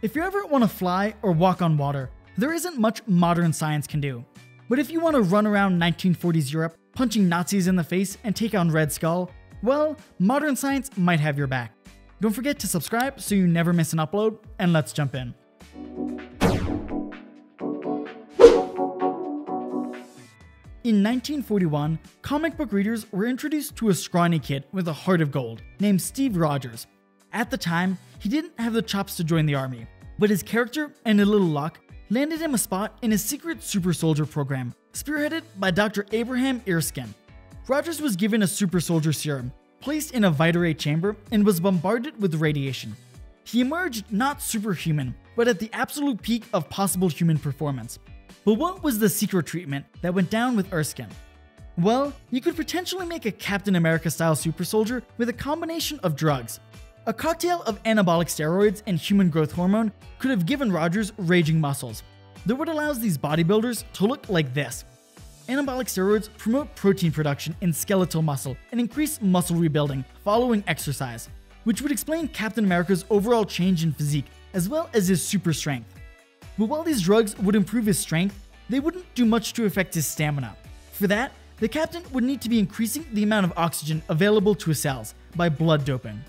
If you ever want to fly or walk on water, there isn't much modern science can do. But if you want to run around 1940s Europe, punching Nazis in the face and take on Red Skull, well, modern science might have your back. Don't forget to subscribe so you never miss an upload, and let's jump in. In 1941, comic book readers were introduced to a scrawny kid with a heart of gold named Steve Rogers. At the time, he didn't have the chops to join the army, but his character and a little luck landed him a spot in a secret super soldier program spearheaded by Dr. Abraham Erskine. Rogers was given a super soldier serum, placed in a Vita chamber, and was bombarded with radiation. He emerged not superhuman, but at the absolute peak of possible human performance. But what was the secret treatment that went down with Erskine? Well, you could potentially make a Captain America style super soldier with a combination of drugs. A cocktail of anabolic steroids and human growth hormone could have given Rogers raging muscles. They're what allows these bodybuilders to look like this. Anabolic steroids promote protein production in skeletal muscle and increase muscle rebuilding following exercise, which would explain Captain America's overall change in physique as well as his super strength. But while these drugs would improve his strength, they wouldn't do much to affect his stamina. For that, the captain would need to be increasing the amount of oxygen available to his cells by blood doping.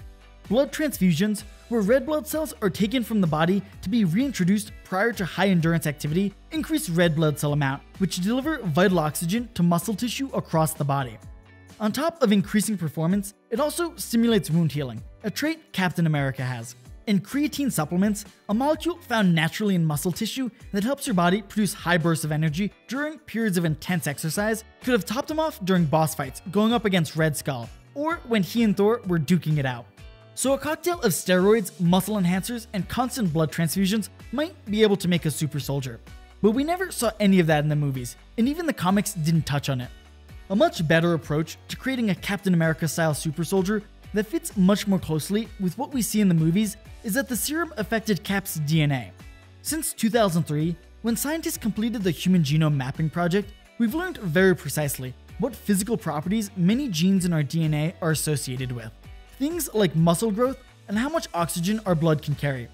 Blood transfusions, where red blood cells are taken from the body to be reintroduced prior to high endurance activity, increase red blood cell amount, which deliver vital oxygen to muscle tissue across the body. On top of increasing performance, it also stimulates wound healing, a trait Captain America has. And creatine supplements, a molecule found naturally in muscle tissue that helps your body produce high bursts of energy during periods of intense exercise, could have topped him off during boss fights going up against Red Skull, or when he and Thor were duking it out. So, a cocktail of steroids, muscle enhancers, and constant blood transfusions might be able to make a super soldier. But we never saw any of that in the movies, and even the comics didn't touch on it. A much better approach to creating a Captain America style super soldier that fits much more closely with what we see in the movies is that the serum affected Cap's DNA. Since 2003, when scientists completed the Human Genome Mapping Project, we've learned very precisely what physical properties many genes in our DNA are associated with things like muscle growth and how much oxygen our blood can carry.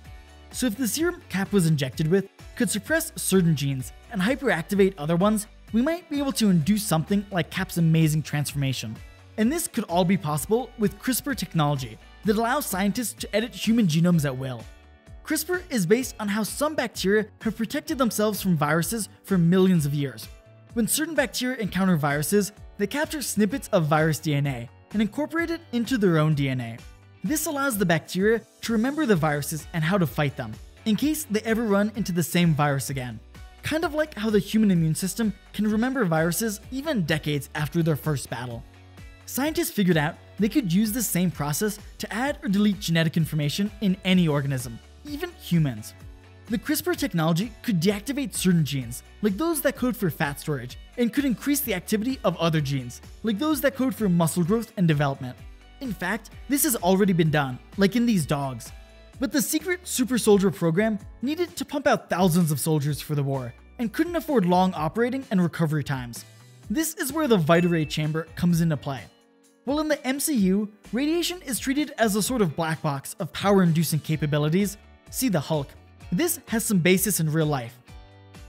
So if the serum Cap was injected with could suppress certain genes and hyperactivate other ones, we might be able to induce something like Cap's amazing transformation. And this could all be possible with CRISPR technology that allows scientists to edit human genomes at will. CRISPR is based on how some bacteria have protected themselves from viruses for millions of years. When certain bacteria encounter viruses, they capture snippets of virus DNA and incorporate it into their own DNA. This allows the bacteria to remember the viruses and how to fight them, in case they ever run into the same virus again. Kind of like how the human immune system can remember viruses even decades after their first battle. Scientists figured out they could use this same process to add or delete genetic information in any organism, even humans. The CRISPR technology could deactivate certain genes, like those that code for fat storage, and could increase the activity of other genes, like those that code for muscle growth and development. In fact, this has already been done, like in these dogs. But the secret super soldier program needed to pump out thousands of soldiers for the war, and couldn't afford long operating and recovery times. This is where the Vita Ray chamber comes into play. Well, in the MCU, radiation is treated as a sort of black box of power inducing capabilities. See the Hulk. This has some basis in real life.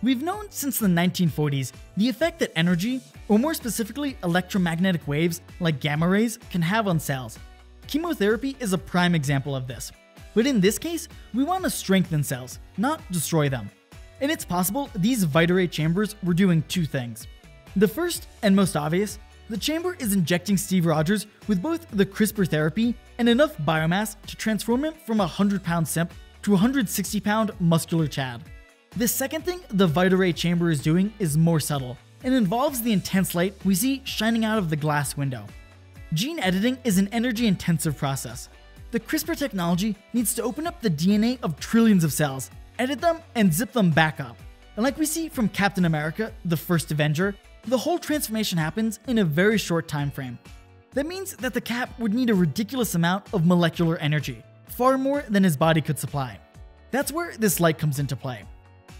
We've known since the 1940s the effect that energy, or more specifically electromagnetic waves like gamma rays, can have on cells. Chemotherapy is a prime example of this. But in this case, we want to strengthen cells, not destroy them. And it's possible these Vita Ray chambers were doing two things. The first, and most obvious, the chamber is injecting Steve Rogers with both the CRISPR therapy and enough biomass to transform him from a 100 pound simp to 160 pound muscular Chad. The second thing the Vita Ray chamber is doing is more subtle and involves the intense light we see shining out of the glass window. Gene editing is an energy intensive process. The CRISPR technology needs to open up the DNA of trillions of cells, edit them, and zip them back up. And like we see from Captain America, the first Avenger, the whole transformation happens in a very short time frame. That means that the Cap would need a ridiculous amount of molecular energy, far more than his body could supply. That's where this light comes into play.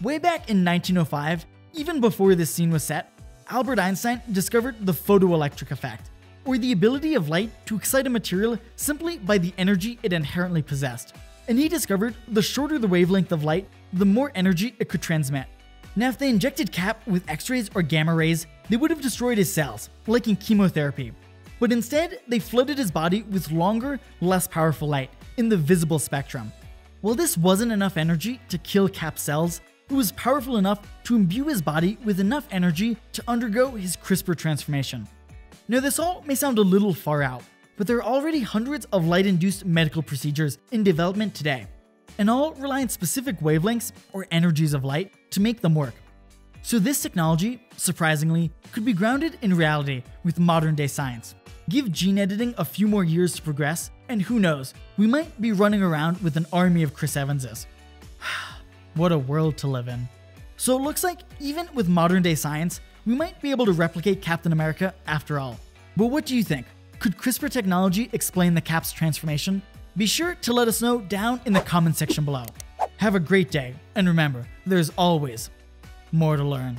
Way back in 1905, even before this scene was set, Albert Einstein discovered the photoelectric effect, or the ability of light to excite a material simply by the energy it inherently possessed. and he discovered the shorter the wavelength of light, the more energy it could transmit. Now, if they injected Cap with X rays or gamma rays, they would have destroyed his cells, like in chemotherapy. But instead, they flooded his body with longer, less powerful light in the visible spectrum. While this wasn't enough energy to kill Cap's cells, it was powerful enough to imbue his body with enough energy to undergo his CRISPR transformation. Now, this all may sound a little far out, but there are already hundreds of light induced medical procedures in development today, and all rely on specific wavelengths or energies of light to make them work. So, this technology, surprisingly, could be grounded in reality with modern day science. Give gene editing a few more years to progress, and who knows, we might be running around with an army of Chris Evanses. what a world to live in. So, it looks like even with modern day science, we might be able to replicate Captain America after all. But what do you think? Could CRISPR technology explain the Cap's transformation? Be sure to let us know down in the comment section below. Have a great day, and remember, there's always more to learn.